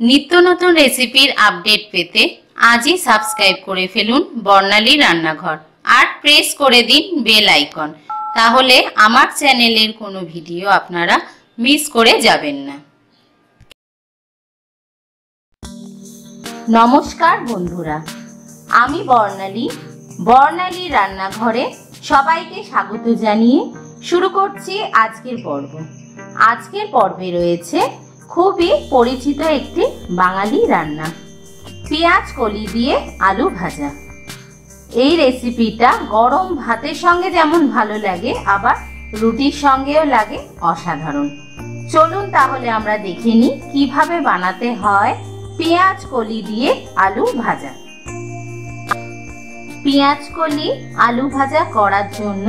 নিত্য নতুন রেসিপির আপডেট পেতে আজই সাবস্ক্রাইব করে ফেলুন বর্ণালী রান্নাঘর। আর প্রেস করে দিন বেল আইকন। তাহলে আমার চ্যানেলের কোনো ভিডিও আপনারা মিস করে যাবেন না। নমস্কার বন্ধুরা, আমি বর্ণালী। বর্ণালী রান্নাঘরে সবাইকে স্বাগত জানিয়ে শুরু করছি আজকের পর্ব। আজকের পর্বে রয়েছে খুবই পরিচিত একটি বাঙালি রান্না। পেঁয়াজ, কলি দিয়ে আলু ভাজা। এই রেসিপিটা গরম ভাতের সঙ্গে যেমন ভালো লাগে, আবার রুটির সঙ্গেও লাগে অসাধারণ। চলুন তাহলে আমরা দেখে নিই কীভাবে বানাতে হয় পেঁয়াজ, কলি দিয়ে আলু ভাজা। পেঁয়াজ, কলি, আলু ভাজা করার জন্য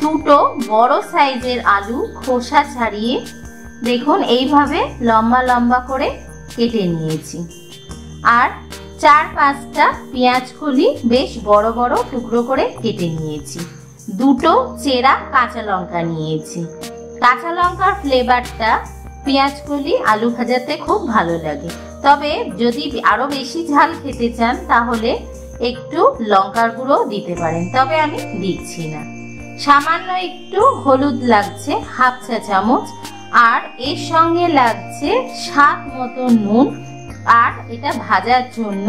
দুটো বড় সাইজের আলু খোসা ছাড়িয়ে দেখুন, এইভাবে লম্বা লম্বা করে কেটে নিয়েছি। আর চার পাঁচটা পেঁয়াজ বেশ বড় বড় টুকরো করে কেটে নিয়েছি। দুটো চেরা কাঁচা লঙ্কা নিয়েছি। কাঁচা লঙ্কার ফ্লেভারটা পেঁয়াজ আলু ভাজাতে খুব ভালো লাগে। তবে যদি আরও বেশি ঝাল খেতে চান, তাহলে একটু লঙ্কার গুঁড়ো দিতে পারেন। তবে আমি দিচ্ছি না। সামান্য একটু হলুদ লাগছে, হাফ চা চামচ। আর এর সঙ্গে লাগছে স্বাদ মতো নুন, আর এটা ভাজার জন্য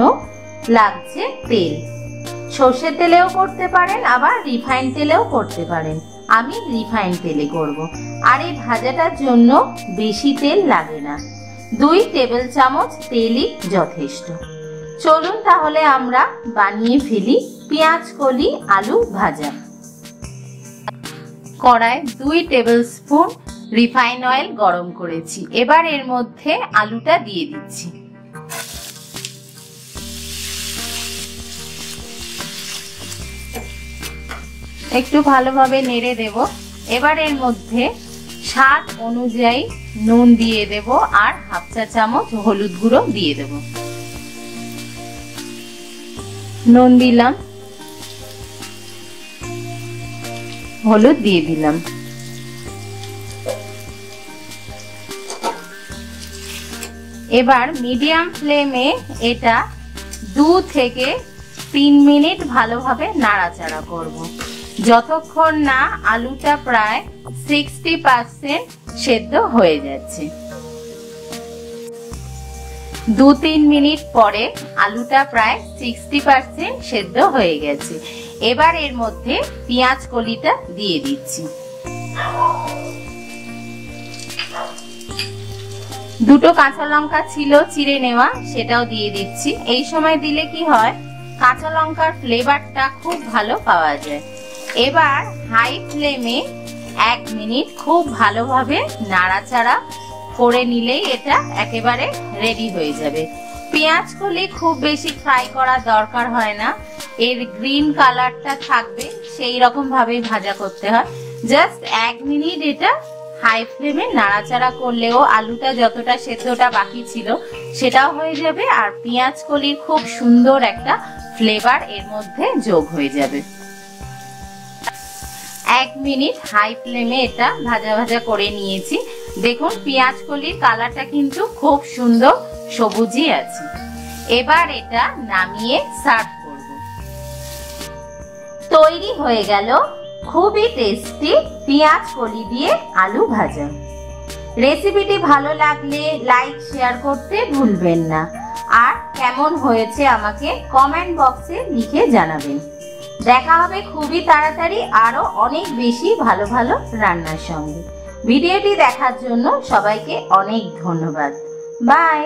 লাগছে তেল। সর্ষে তেলেও করতে পারেন, আবার রিফাইন তেলেও করতে পারেন। আমি রিফাইন তেলে করব। আর এই ভাজাটার জন্য বেশি তেল লাগে না। দুই টেবিল চামচ তেলই যথেষ্ট। চলুন তাহলে আমরা বানিয়ে ফেলি পেঁয়াজ, কলি, আলু ভাজা। কড়ায় দুই টেবিল স্পুন রিফাইন অয়েল গরম করেছি। এবার এর মধ্যে আলুটা দিয়ে দিচ্ছি। একটু ভালোভাবে নেড়ে দেব। এবার এর মধ্যে স্বাদ অনুযায়ী নুন দিয়ে দেব আর হাফ চা চামচ হলুদ গুঁড়ো দিয়ে দেব। নুন দিলাম। হলুদ দিয়ে দিলাম। এবার মিডিয়াম ফ্লেমে এটা দু থেকে তিন মিনিট ভালোভাবে নাড়াচাড়া করব। যতক্ষণ না আলুটা প্রায় সিক্সটি পার্সেন্ট সেদ্ধ হয়ে যাচ্ছে। দু তিন মিনিট পরে আলুটা প্রায় সিক্সটি পার্সেন্ট সেদ্ধ হয়ে গেছে। এবার এর মধ্যে পেঁয়াজ কলিটা দিয়ে দিচ্ছি। দুটো কাঁচা লঙ্কা ছিল চিড়ে নেওয়া, সেটাও দিয়ে দিচ্ছি। এই সময় দিলে কি হয়, কাঁচা লঙ্কার ফ্লেভারটা খুব ভালো পাওয়া যায়। এবার হাই ফ্লেমে এক মিনিট খুব ভালোভাবে নাড়াচাড়া করে নিলেই এটা একেবারে রেডি হয়ে যাবে। পেঁয়াজ কলি খুব বেশি ফ্রাই করার দরকার হয় না। এর গ্রিন কালারটা থাকবে, সেই রকম ভাবে ভাজা করতে হয়। জাস্ট এক মিনিট এটা হাই ফ্লেমে নাড়াচাড়া করলেও আলুটা যতটা সেদ্ধটা বাকি ছিল, সেটাও হয়ে যাবে। আর পেঁয়াজ কলির খুব সুন্দর একটা ফ্লেভার এর মধ্যে যোগ হয়ে যাবে। এক মিনিট হাই ফ্লেমে এটা ভাজা ভাজা করে নিয়েছি। দেখুন, পেঁয়াজ কলির কালারটা কিন্তু খুব সুন্দর, সবুজই আছে। এবার এটা নামিয়ে সার্ভ করব। তৈরি হয়ে গেল খুবই টেস্টি পেঁয়াজ কলি দিয়ে আলু ভাজা। রেসিপিটি ভালো লাগলে লাইক শেয়ার করতে ভুলবেন না। আর কেমন হয়েছে আমাকে কমেন্ট বক্সে লিখে জানাবেন। দেখা হবে খুবই তাড়াতাড়ি আরও অনেক বেশি ভালো ভালো রান্নার সঙ্গে। ভিডিওটি দেখার জন্য সবাইকে অনেক ধন্যবাদ। বাই